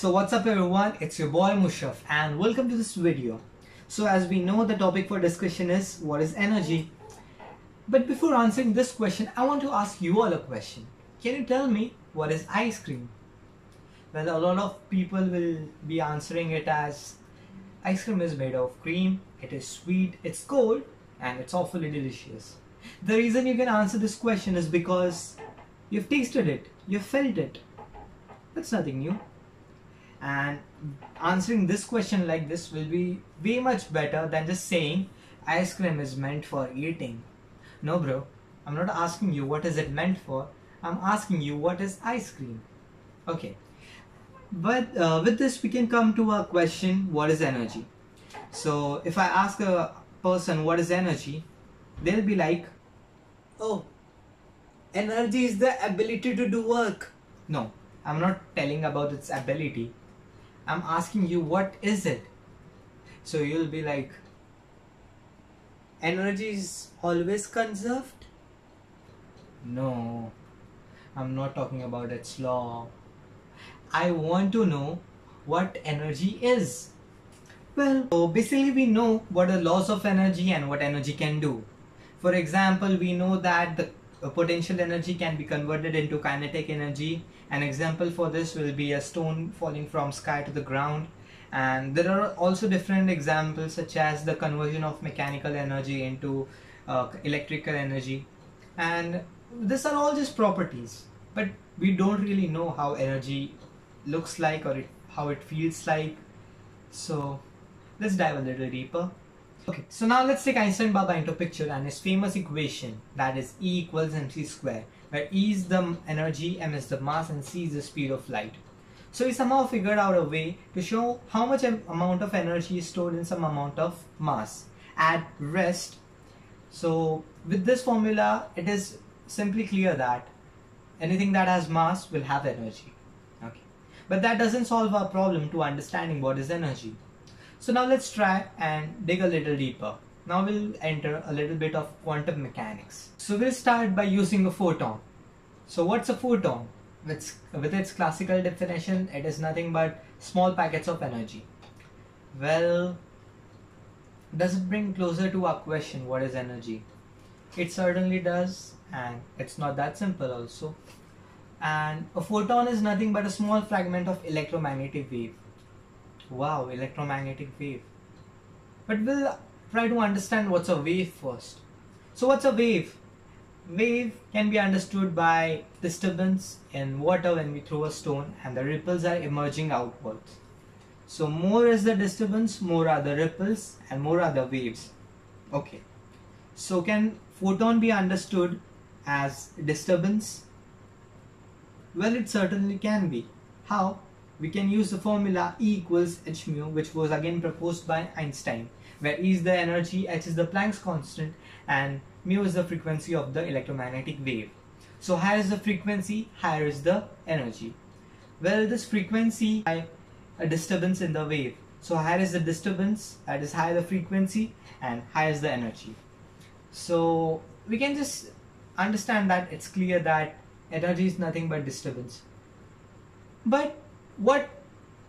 So what's up everyone, it's your boy Mushaf and welcome to this video. So as we know the topic for discussion is what is energy. But before answering this question, I want to ask you all a question. Can you tell me what is ice cream? Well, a lot of people will be answering it as ice cream is made of cream, it is sweet, it's cold, and it's awfully delicious. The reason you can answer this question is because you've tasted it, you've felt it. That's nothing new. And answering this question like this will be way much better than just saying ice cream is meant for eating. No, bro, I'm not asking you what is it meant for. I'm asking you what is ice cream. Okay, but uh, with this we can come to a question: What is energy? So if I ask a person what is energy, they'll be like, Oh, energy is the ability to do work. No, I'm not telling about its ability. I'm asking you what is it? So you'll be like, Energy is always conserved. no, I'm not talking about its law. I want to know what energy is. Well, so basically we know what are laws of energy and what energy can do. For example, we know that the potential energy can be converted into kinetic energy. An example for this will be a stone falling from sky to the ground. And there are also different examples such as the conversion of mechanical energy into uh, electrical energy. And these are all just properties, but we don't really know how energy looks like or it, how it feels like. So let's dive a little deeper. Okay, so now let's take Einstein Baba into picture and his famous equation that is E equals mc square, where E is the energy, m is the mass, and c is the speed of light. So he somehow figured out a way to show how much amount of energy is stored in some amount of mass at rest. So with this formula, it is simply clear that anything that has mass will have energy. Okay, but that doesn't solve our problem to understanding what is energy. So now let's try and dig a little deeper. Now we'll enter a little bit of quantum mechanics. So we'll start by using a photon. So what's a photon? With, with its classical definition, it is nothing but small packets of energy. Well, does it bring closer to our question what is energy? It certainly does, and it's not that simple also. And a photon is nothing but a small fragment of electromagnetic wave. Wow, electromagnetic wave. But we'll try to understand what's a wave first. So, what's a wave? Wave can be understood by disturbance in water when we throw a stone and the ripples are emerging outwards. So, more is the disturbance, more are the ripples, and more are the waves. Okay. So, can photon be understood as disturbance? Well, it certainly can be. How? We can use the formula E equals h mu, which was again proposed by Einstein, where E is the energy, h is the Planck's constant, and mu is the frequency of the electromagnetic wave. So higher is the frequency, higher is the energy. Well, this frequency by a disturbance in the wave. So higher is the disturbance, that is higher the frequency, and higher is the energy. So we can just understand that it's clear that energy is nothing but disturbance. But what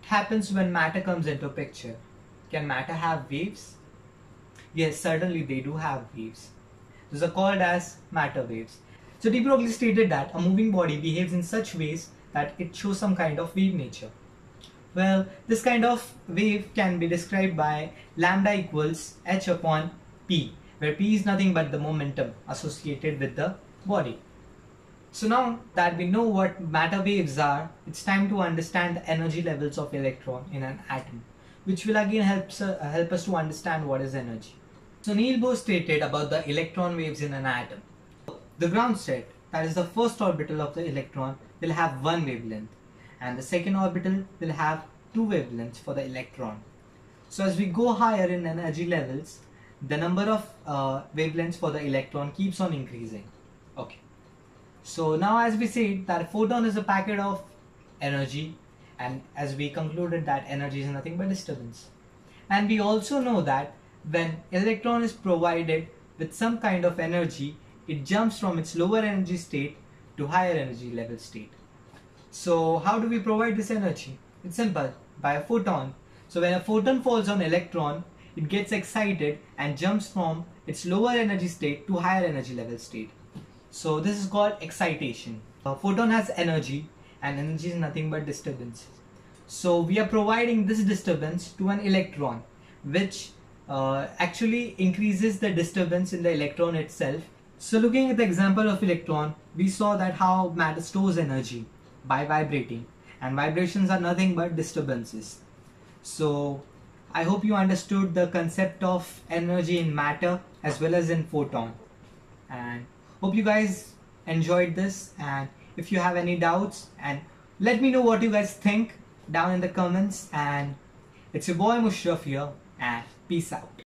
happens when matter comes into picture? Can matter have waves? Yes, certainly they do have waves. These are called as matter waves. So de Broglie stated that a moving body behaves in such ways that it shows some kind of wave nature. Well, this kind of wave can be described by lambda equals h upon p, where p is nothing but the momentum associated with the body. So now that we know what matter waves are, it's time to understand the energy levels of electron in an atom, which will again help, uh, help us to understand what is energy. So Neil Bohr stated about the electron waves in an atom. The ground state, that is the first orbital of the electron, will have one wavelength, and the second orbital will have two wavelengths for the electron. So as we go higher in energy levels, the number of uh, wavelengths for the electron keeps on increasing. Okay. So now as we said that photon is a packet of energy and as we concluded that energy is nothing but disturbance. And we also know that when electron is provided with some kind of energy, it jumps from its lower energy state to higher energy level state. So how do we provide this energy? It's simple, by a photon. So when a photon falls on electron, it gets excited and jumps from its lower energy state to higher energy level state. So this is called excitation. A photon has energy and energy is nothing but disturbance. So we are providing this disturbance to an electron which uh, actually increases the disturbance in the electron itself. So looking at the example of electron, we saw that how matter stores energy by vibrating and vibrations are nothing but disturbances. So I hope you understood the concept of energy in matter as well as in photon and hope you guys enjoyed this and if you have any doubts and let me know what you guys think down in the comments and it's your boy Mushraf here and peace out.